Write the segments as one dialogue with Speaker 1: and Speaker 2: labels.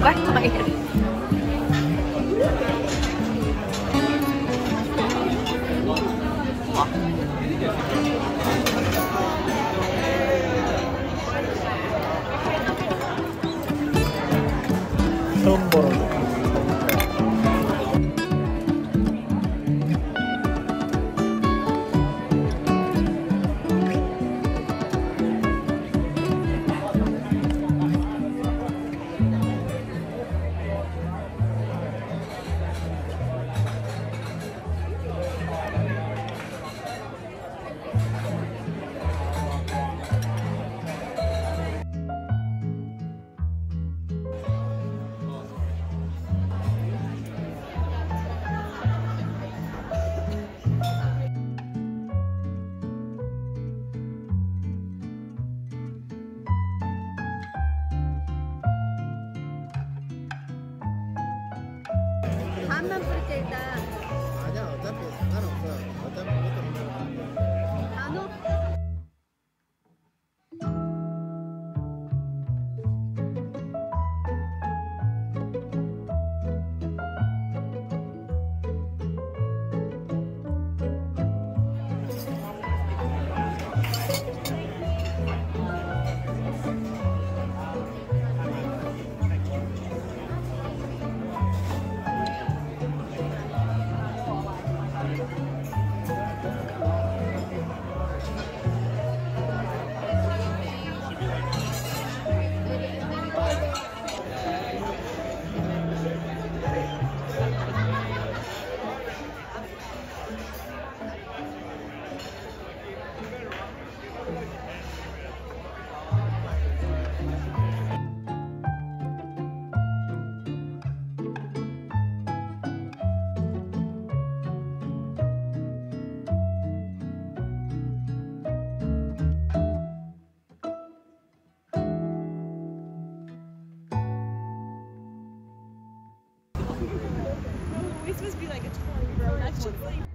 Speaker 1: wet
Speaker 2: my hands. just be like a
Speaker 3: 20 year old.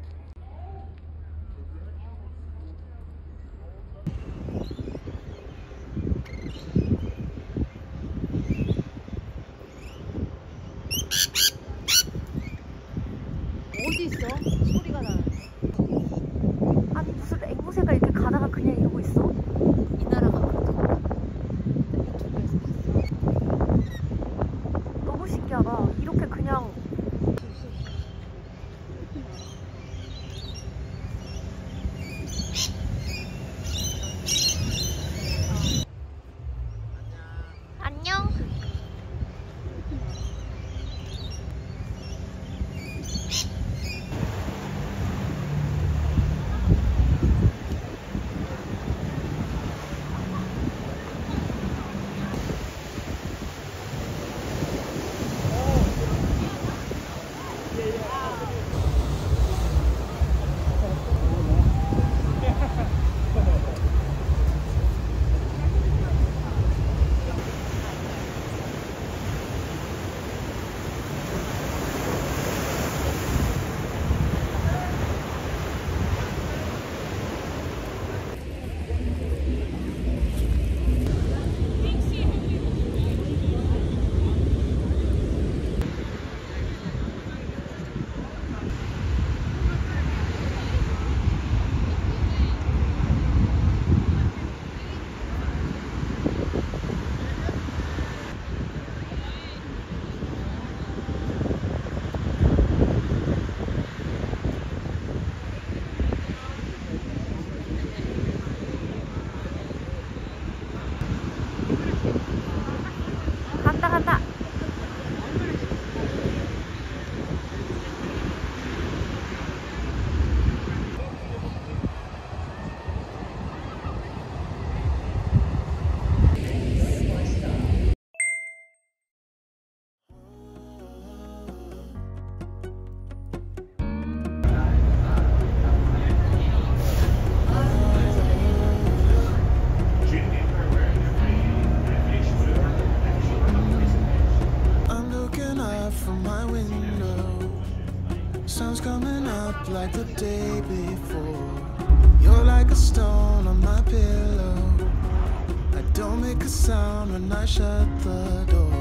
Speaker 3: Don't make a sound when I shut the door.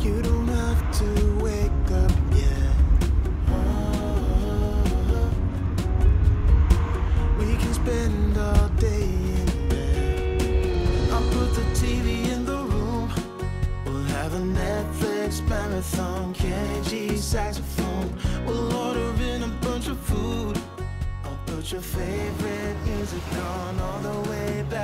Speaker 3: You don't have to wake up yet. We can spend all day in bed. I'll put the TV in the room. We'll have a Netflix marathon, Kenny G saxophone. We'll order your favorite music on all the way baritone.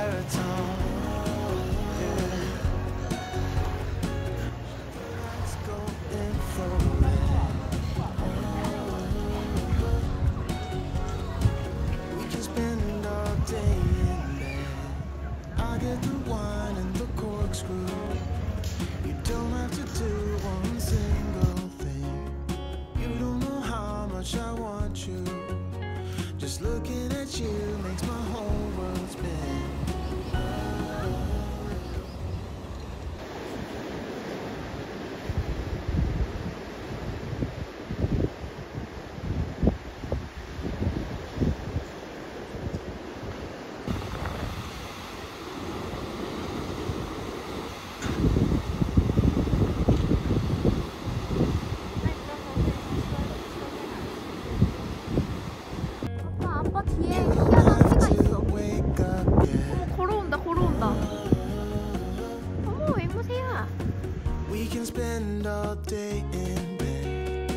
Speaker 3: day in bed.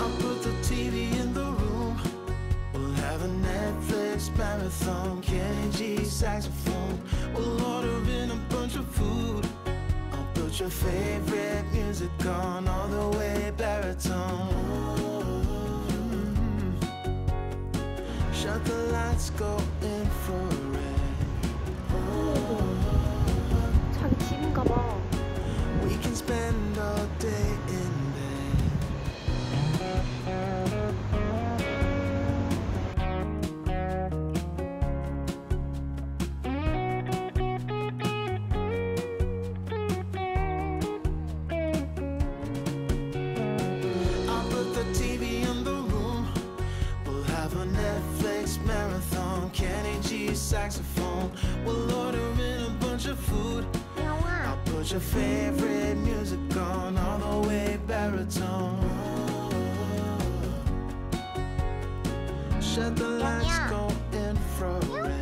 Speaker 3: I'll put the TV in the room. We'll have a Netflix marathon, Kenny G saxophone. We'll order in a bunch of food. I'll put your favorite music on all the way baritone. Shut the lights, go infrared.
Speaker 1: 참 긴가
Speaker 3: Spend all day go infrared.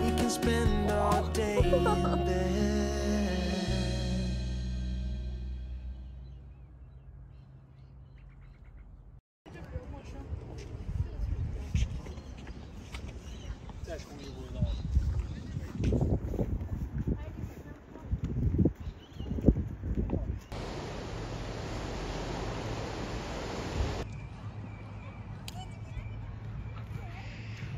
Speaker 3: We can spend all day in bed.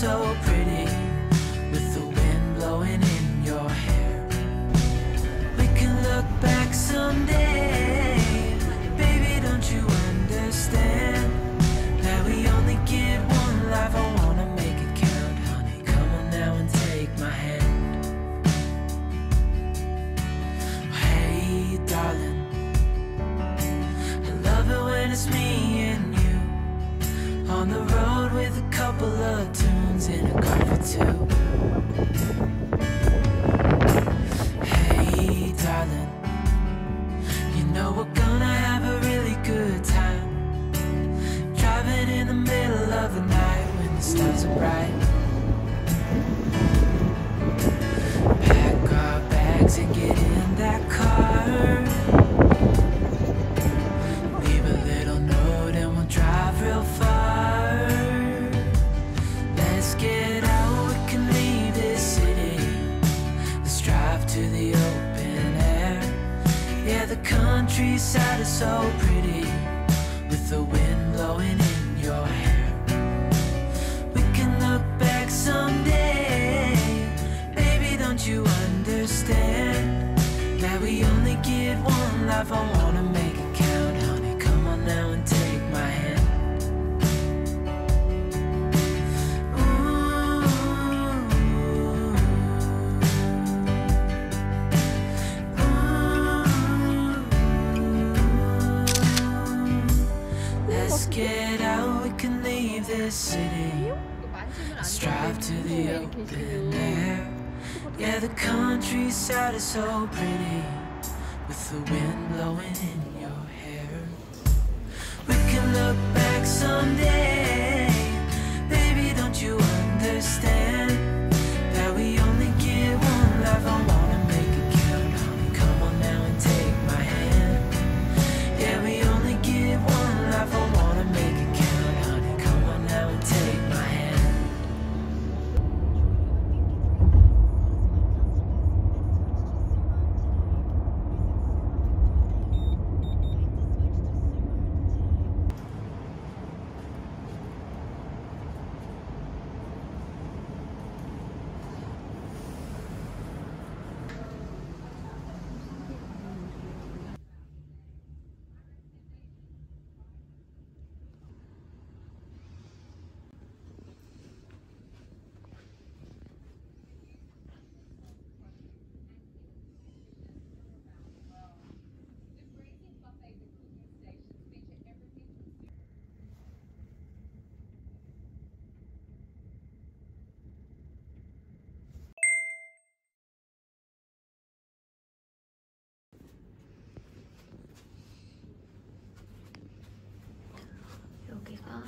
Speaker 4: so pretty life? I wanna make it count, honey. Come on now and take my hand. Let's get out, we can leave this city. Let's drive to the open air. Yeah, the countryside is so pretty the wind blowing in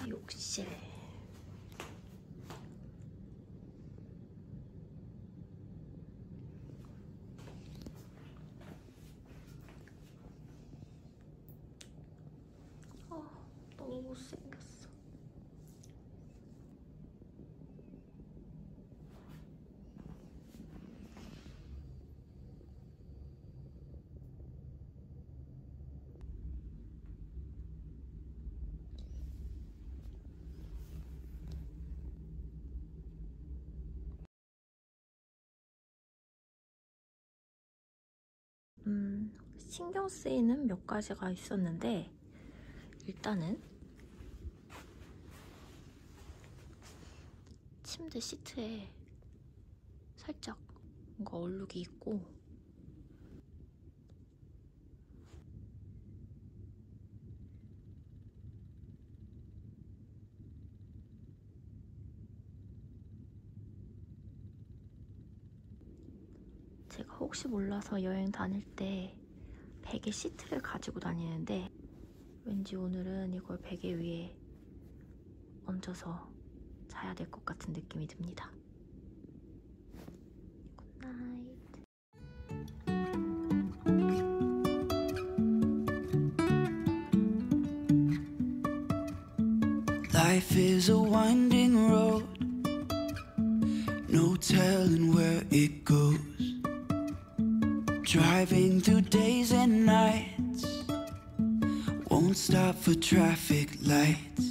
Speaker 5: 唉呦 신경 쓰이는 몇 가지가 있었는데, 일단은 침대 시트에 살짝 뭔가 얼룩이 있고, 제가 혹시 몰라서 여행 다닐 때 베개 시트를 가지고 다니는데 왠지 오늘은 이걸 베개 위에 얹어서 자야 될 것 같은 느낌이 듭니다.
Speaker 4: Life is a winding road, no telling where it goes. Driving through stop for traffic lights.